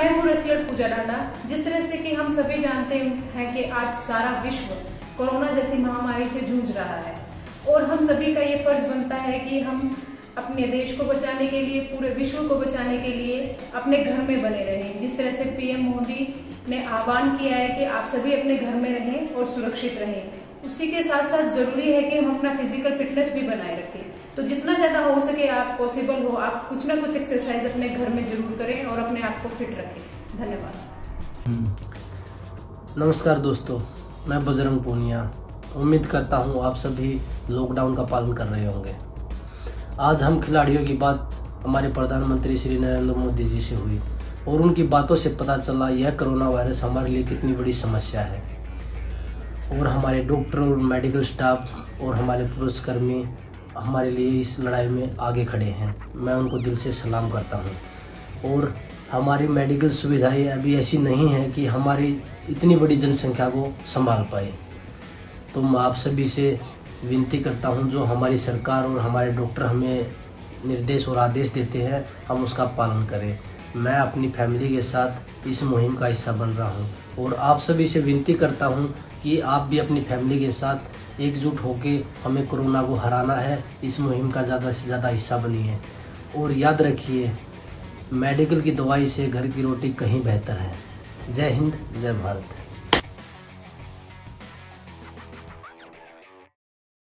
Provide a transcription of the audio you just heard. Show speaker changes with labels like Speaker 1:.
Speaker 1: मैं हूँ रेसलर पूजा डांडा जिस तरह से कि हम सभी जानते हैं कि आज सारा विश्व कोरोना जैसी महामारी से जूझ रहा है। और हम सभी का ये फ़र्ज़ बनता है कि हम अपने देश को बचाने के लिए, पूरे विश्व को बचाने के लिए अपने घर में बने रहें। जिस तरह से पीएम मोदी ने आह्वान किया है कि आप सभी अपने घर में रहें और सुरक्षित रहें। उसी के साथ साथ ज़रूरी है कि हम अपना फ़िज़िकल फिटनेस भी बनाए रखें। तो जितना ज़्यादा हो सके आप पॉसिबल हो, आप कुछ ना कुछ एक्सरसाइज अपने घर में ज़रूर करें और अपने आप को फिट रखें। धन्यवाद।
Speaker 2: नमस्कार दोस्तों, मैं बजरंग पूनिया। उम्मीद करता हूँ आप सभी लॉकडाउन का पालन कर रहे होंगे। आज हम खिलाड़ियों की बात हमारे प्रधानमंत्री श्री नरेंद्र मोदी जी से हुई और उनकी बातों से पता चला यह कोरोना वायरस हमारे लिए कितनी बड़ी समस्या है। और हमारे डॉक्टर और मेडिकल स्टाफ और हमारे पुलिसकर्मी हमारे लिए इस लड़ाई में आगे खड़े हैं। मैं उनको दिल से सलाम करता हूँ। और हमारी मेडिकल सुविधाएँ अभी ऐसी नहीं हैं कि हमारी इतनी बड़ी जनसंख्या को संभाल पाए। तो मैं आप सभी से विनती करता हूँ, जो हमारी सरकार और हमारे डॉक्टर हमें निर्देश और आदेश देते हैं, हम उसका पालन करें। मैं अपनी फैमिली के साथ इस मुहिम का हिस्सा बन रहा हूँ और आप सभी से विनती करता हूँ कि आप भी अपनी फैमिली के साथ एकजुट होकर हमें कोरोना को हराना है, इस मुहिम का ज़्यादा से ज़्यादा हिस्सा बनिए और याद रखिए, मेडिकल की दवाई से घर की रोटी कहीं बेहतर है। जय हिंद, जय भारत।